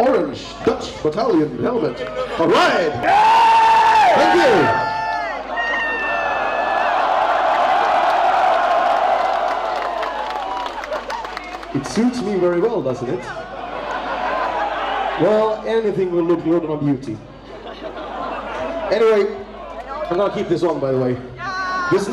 Orange Dutch Battalion helmet. All right. Thank you. It suits me very well, doesn't it? Well, anything will look good on beauty. Anyway, I'm gonna keep this on, by the way.